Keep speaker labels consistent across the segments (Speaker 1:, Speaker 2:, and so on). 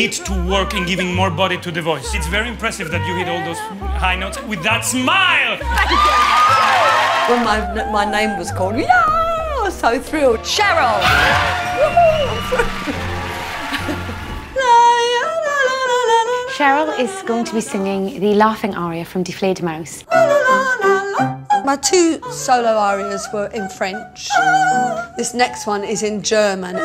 Speaker 1: need to work in giving more body to the voice. It's very impressive that you hit all those high notes with that smile.
Speaker 2: When my, my name was called, yeah, I was so thrilled.
Speaker 3: Cheryl.
Speaker 4: Cheryl is going to be singing the laughing aria from Die Mouse.
Speaker 2: My two solo arias were in French. This next one is in German.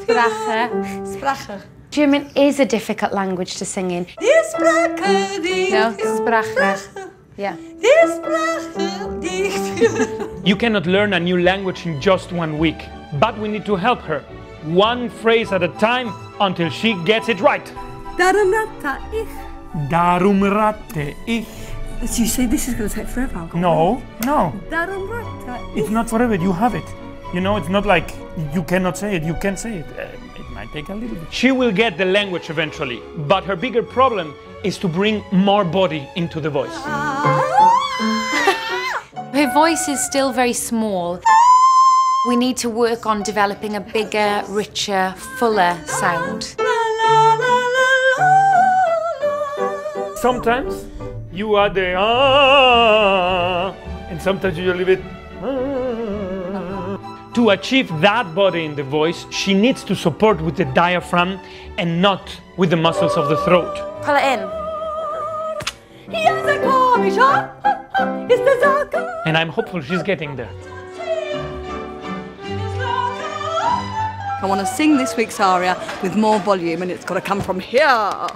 Speaker 4: Sprache.
Speaker 2: Sprache.
Speaker 4: German is a difficult language to sing in.
Speaker 2: Die Sprache, die
Speaker 4: No, Sprache. Yeah.
Speaker 2: Die Sprache, die.
Speaker 1: You cannot learn a new language in just one week, but we need to help her, one phrase at a time until she gets it right.
Speaker 2: Darum ratte ich.
Speaker 1: Darum ratte ich.
Speaker 2: So you see, this is going to take forever.
Speaker 1: No, no,
Speaker 2: Darum ratte ich.
Speaker 1: it's not forever. You have it. You know, it's not like you cannot say it. You can say it. Take a little bit. She will get the language eventually, but her bigger problem is to bring more body into the voice.
Speaker 4: Her voice is still very small. We need to work on developing a bigger, richer, fuller sound.
Speaker 1: Sometimes you are the ah, and sometimes you leave it. To achieve that body in the voice, she needs to support with the diaphragm and not with the muscles of the throat.
Speaker 4: Pull it in.
Speaker 2: Ja, sehr komisch, ha? Ist das so komisch?
Speaker 1: And I'm hopeful she's getting there.
Speaker 2: I want to sing this week's aria with more volume, and it's got to come from here.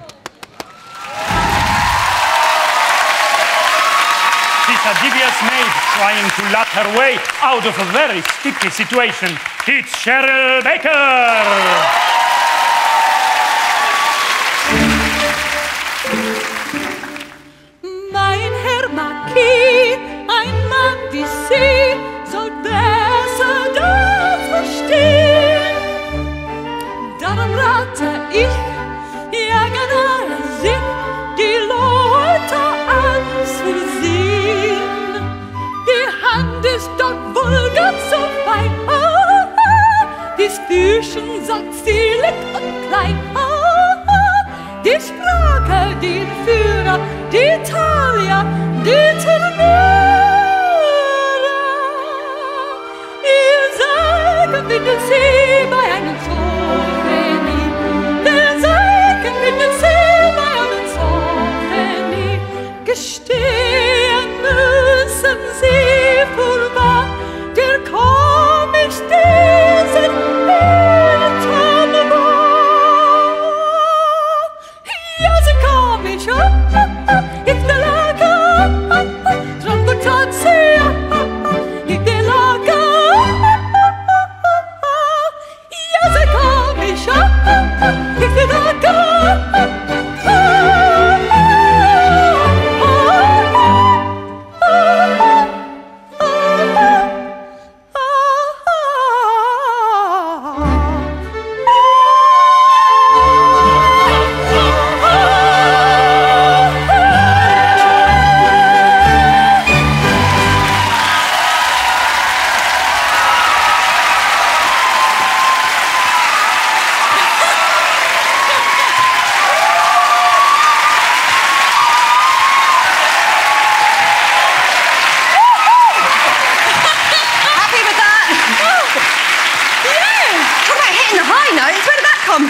Speaker 1: A devious maid trying to lap her way out of a very sticky situation. It's Cheryl Baker!
Speaker 2: Führer, die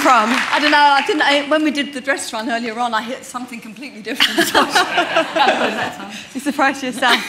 Speaker 3: from?
Speaker 2: I don't know. I didn't. I, when we did the dress run earlier on, I hit something completely different.
Speaker 3: You surprised yourself.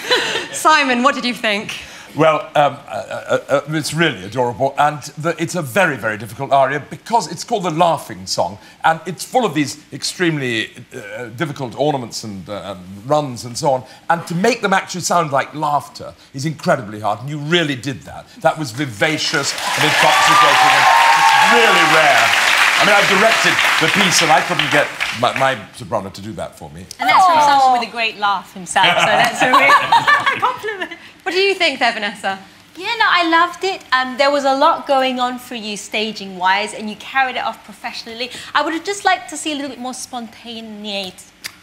Speaker 3: Simon, what did you think?
Speaker 5: Well, um, uh, uh, uh, it's really adorable, and the, it's a very, very difficult aria because it's called the Laughing Song, and it's full of these extremely uh, difficult ornaments and, uh, and runs and so on. And to make them actually sound like laughter is incredibly hard, and you really did that. That was vivacious and intoxicating, and it's really rare. I mean, I've directed the piece, and I couldn't get my, my soprano to do that for me.
Speaker 6: And that's from someone with a great laugh himself, so that's a real compliment.
Speaker 3: What do you think there, Vanessa?
Speaker 6: Yeah, no, I loved it. Um, there was a lot going on for you staging wise, and you carried it off professionally. I would have just liked to see a little bit more spontaneity.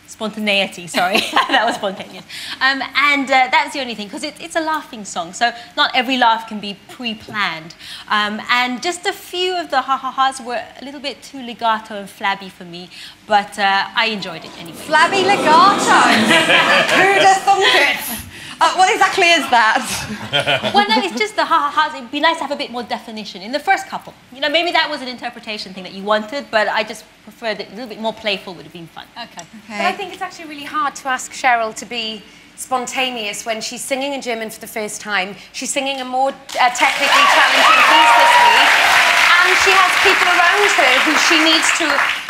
Speaker 6: Spontaneity. Sorry, that was spontaneous. Um, and uh, that was the only thing because it, it's a laughing song, so not every laugh can be pre-planned. Um, and just a few of the ha ha ha's were a little bit too legato and flabby for me, but uh, I enjoyed it anyway.
Speaker 3: Flabby legato. Who'd have thunk it? Uh, what exactly is that?
Speaker 6: well, no, it's just the ha ha ha's. It'd be nice to have a bit more definition in the first couple. You know, maybe that was an interpretation thing that you wanted, but I just preferred it a little bit more playful. Would have been fun.
Speaker 4: Okay. But I think it's actually really hard to ask Cheryl to be spontaneous when she's singing in German for the first time. She's singing a more uh, technically challenging piece this week, and she has people around her who she needs to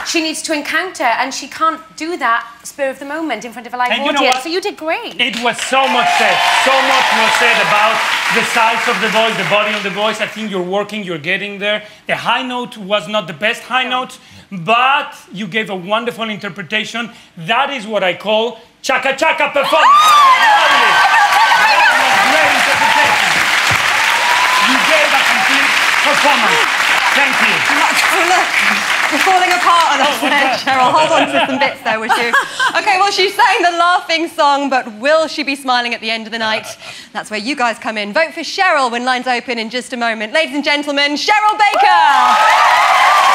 Speaker 4: she needs to encounter, and she can't do that spur of the moment in front of a live
Speaker 1: And you know
Speaker 4: audience. So you did great.
Speaker 1: It was so much said. So much was said about the size of the voice, the body of the voice. I think you're working, you're getting there. The high note was not the best high note, but you gave a wonderful interpretation. That is what I call chaka chaka performance. Great interpretation. You gave a complete performance. Thank you.
Speaker 3: Oh, look, we're falling apart on us oh, there, Cheryl. Hold on to some bits there, would you? Okay, well, she sang the laughing song, but will she be smiling at the end of the night? That's where you guys come in. Vote for Cheryl when lines open in just a moment. Ladies and gentlemen, Cheryl Baker!